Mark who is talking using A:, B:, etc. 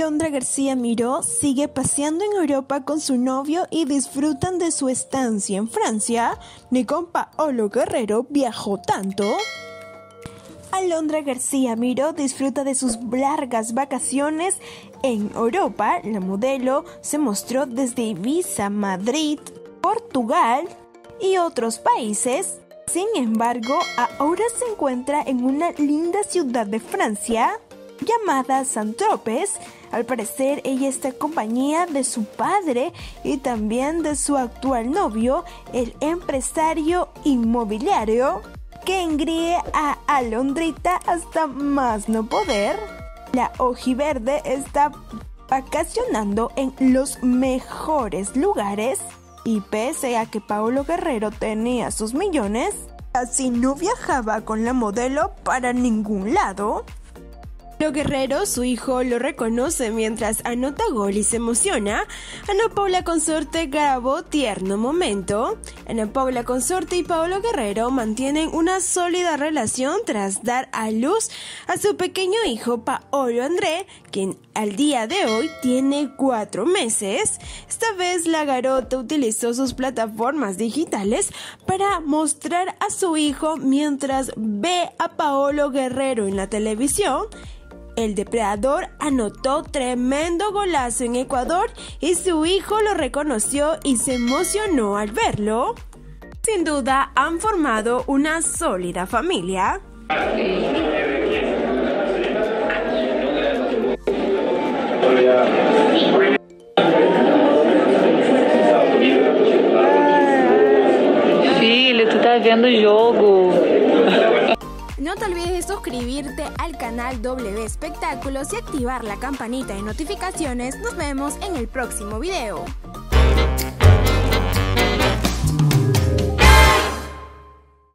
A: Londra García Miró sigue paseando en Europa con su novio y disfrutan de su estancia en Francia, ni con Paolo Guerrero viajó tanto. Alondra García Miró disfruta de sus largas vacaciones en Europa. La modelo se mostró desde Ibiza, Madrid, Portugal y otros países. Sin embargo, ahora se encuentra en una linda ciudad de Francia llamada Saint-Tropez. Al parecer ella está en compañía de su padre y también de su actual novio, el empresario inmobiliario que engríe a Alondrita hasta más no poder. La ojiverde está vacacionando en los mejores lugares y pese a que Paulo Guerrero tenía sus millones, así no viajaba con la modelo para ningún lado. Lo Guerrero, su hijo, lo reconoce mientras anota gol y se emociona. Ana Paula Consorte grabó tierno momento. Ana Paula Consorte y Paolo Guerrero mantienen una sólida relación tras dar a luz a su pequeño hijo Paolo André, quien al día de hoy tiene cuatro meses. Esta vez la garota utilizó sus plataformas digitales para mostrar a su hijo mientras ve a Paolo Guerrero en la televisión el depredador anotó tremendo golazo en Ecuador y su hijo lo reconoció y se emocionó al verlo. Sin duda han formado una sólida familia.
B: Filho, estás viendo el juego.
A: No te olvides de suscribirte al canal W Espectáculos y activar la campanita de notificaciones. Nos vemos en el próximo video.